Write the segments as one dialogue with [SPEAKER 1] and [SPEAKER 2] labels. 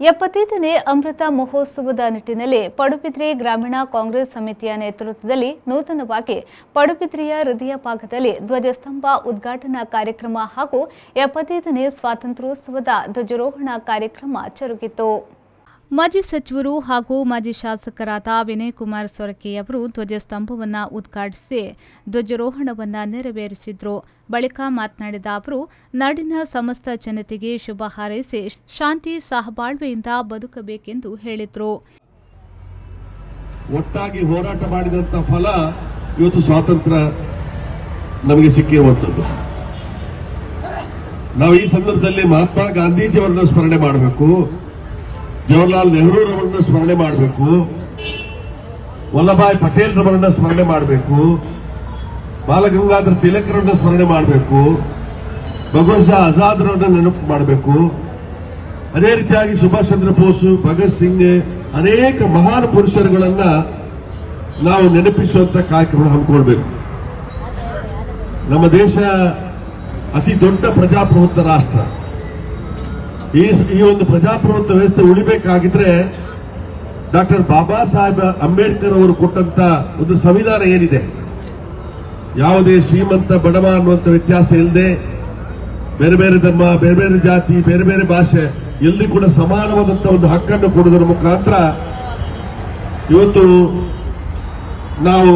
[SPEAKER 1] ಎಪ್ಪತ್ತೈದನೇ ಅಮೃತ ಮಹೋತ್ಸವದ ನಿಟ್ಟಿನಲ್ಲಿ ಪಡುಬಿದ್ರಿ ಗ್ರಾಮೀಣ ಕಾಂಗ್ರೆಸ್ ಸಮಿತಿಯ ನೇತೃತ್ವದಲ್ಲಿ ನೂತನವಾಗಿ ಪಡುಬಿದ್ರಿಯ ಹೃದಯ ಭಾಗದಲ್ಲಿ ಧ್ವಜಸ್ತಂಭ ಉದ್ಘಾಟನಾ ಕಾರ್ಯಕ್ರಮ ಹಾಗೂ ಎಪ್ಪತ್ತೈದನೇ ಸ್ವಾತಂತ್ರ್ಯೋತ್ಸವದ ಧ್ವಜಾರೋಹಣ ಕಾರ್ಯಕ್ರಮ ಜರುಗಿತು. ಮಾಜಿ ಸಚಿವರು ಹಾಗೂ ಮಾಜಿ ಶಾಸಕರಾದ ವಿನಯ್ ಕುಮಾರ್ ಸೊರಕೆ ಅವರು ಧ್ವಜಸ್ತಂಭವನ್ನು ಉದ್ಘಾಟಿಸಿ ಧ್ವಜಾರೋಹಣವನ್ನು ನೆರವೇರಿಸಿದ್ರು. ಬಳಿಕ ಮಾತನಾಡಿದ ಅವರು, ನಾಡಿನ ಸಮಸ್ತ ಜನತೆಗೆ ಶುಭ ಹಾರೈಸಿ ಶಾಂತಿ ಸಹಬಾಳ್ವೆಯಿಂದ ಬದುಕಬೇಕೆಂದು ಹೇಳಿದರು.
[SPEAKER 2] ಒಟ್ಟಾಗಿ ಹೋರಾಟ ಮಾಡಿದಂತ ಫಲ ಇವತ್ತು ಸ್ವಾತಂತ್ರ್ಯ ನಮಗೆ ಸಿಕ್ಕಿರುವಂಥದ್ದು ನಾವು ಈ ಸಂದರ್ಭದಲ್ಲಿ ಮಹಾತ್ಮ ಗಾಂಧೀಜಿಯವರನ್ನ ಸ್ಮರಣೆ ಮಾಡಬೇಕು. ಜವಾಹರ್ಲಾಲ್ ನೆಹರೂರವರನ್ನ ಸ್ಮರಣೆ ಮಾಡಬೇಕು. ವಲ್ಲಭಾಯ್ ಪಟೇಲ್ ರವರನ್ನ ಸ್ಮರಣೆ ಮಾಡಬೇಕು. ಬಾಲಗಂಗಾಧರ ತಿಲಕರನ್ನ ಸ್ಮರಣೆ ಮಾಡಬೇಕು. ಭಗವತ್ ಶಾ ನೆನಪು ಮಾಡಬೇಕು. ಅದೇ ರೀತಿಯಾಗಿ ಸುಭಾಷ್ ಚಂದ್ರ ಬೋಸ್, ಭಗತ್ ಸಿಂಗ್ ಅನೇಕ ಮಹಾನ್ ಪುರುಷರುಗಳನ್ನ ನಾವು ನೆನಪಿಸುವಂತ ಕಾರ್ಯಕ್ರಮ ಹಮ್ಮಿಕೊಳ್ಬೇಕು. ನಮ್ಮ ದೇಶ ಅತಿ ದೊಡ್ಡ ಪ್ರಜಾಪ್ರಭುತ್ವ ರಾಷ್ಟ್ರ. ಈ ಈ ಒಂದು ಪ್ರಜಾಪ್ರಭುತ್ವ ವ್ಯವಸ್ಥೆ ಉಳಿಬೇಕಾಗಿದ್ರೆ ಡಾಕ್ಟರ್ ಬಾಬಾ ಸಾಹೇಬ್ ಅಂಬೇಡ್ಕರ್ ಅವರು ಕೊಟ್ಟಂತ ಒಂದು ಸಂವಿಧಾನ ಏನಿದೆ? ಯಾವುದೇ ಶ್ರೀಮಂತ, ಬಡವ ಅನ್ನುವಂಥ ವ್ಯತ್ಯಾಸ ಇಲ್ಲದೆ ಬೇರೆ ಬೇರೆ ಧರ್ಮ, ಬೇರೆ ಬೇರೆ ಜಾತಿ, ಬೇರೆ ಬೇರೆ ಭಾಷೆ ಎಲ್ಲಿ ಕೂಡ ಸಮಾನವಾದಂತಹ ಒಂದು ಹಕ್ಕನ್ನು ಕೊಡುವುದರ ಮುಖಾಂತರ ಇವತ್ತು ನಾವು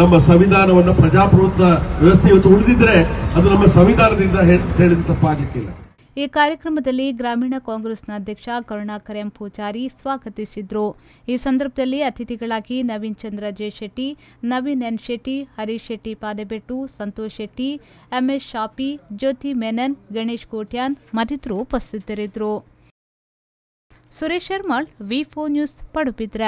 [SPEAKER 2] ನಮ್ಮ ಸಂವಿಧಾನವನ್ನು ಪ್ರಜಾಪ್ರಭುತ್ವ ವ್ಯವಸ್ಥೆ ಇವತ್ತು ಉಳಿದಿದ್ರೆ ಅದು ನಮ್ಮ ಸಂವಿಧಾನದಿಂದ ಹೇಳಿದ ತಪ್ಪಾಗಲಿಕ್ಕಿಲ್ಲ.
[SPEAKER 1] ಈ ಕಾರ್ಯಕ್ರಮದಲ್ಲಿ ಗ್ರಾಮೀಣ ಕಾಂಗ್ರೆಸ್ನ ಅಧ್ಯಕ್ಷ ಕರುಣಾಕರ್ ಪೂಜಾರಿ ಸ್ವಾಗತಿಸಿದ್ರು. ಈ ಸಂದರ್ಭದಲ್ಲಿ ಅತಿಥಿಗಳಾಗಿ Naveen Chandra J Shetty Naveen N Shetty, Harish Shetty Padebettu, Santosh Shetty, MS ಶಾಪಿ, ಜ್ಯೋತಿ ಮೆನನ್, ಗಣೇಶ್ ಕೋಟ್ಯಾನ್ ಮತ್ತಿತರರು ಉಪಸ್ಥಿತರಿದ್ದರು. ಸುರೇಶ್ ಶರ್ಮಾಳ್, ವಿ ಫೋ ನ್ಯೂಸ್, ಪಡುಬಿದ್ರ.